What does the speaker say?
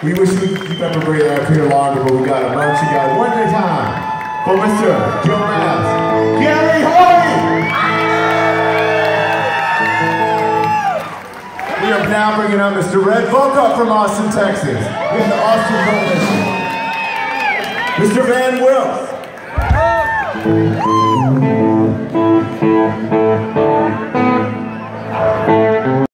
We wish we could keep Evergreen up here longer, but we got a bunch of guys. One more time for Mr. Joe Mass, Gary Hardy. We are now bringing on Mr. Redd Volkaert from Austin, Texas. We have the Austin Coalition. Mr. Van Wilks.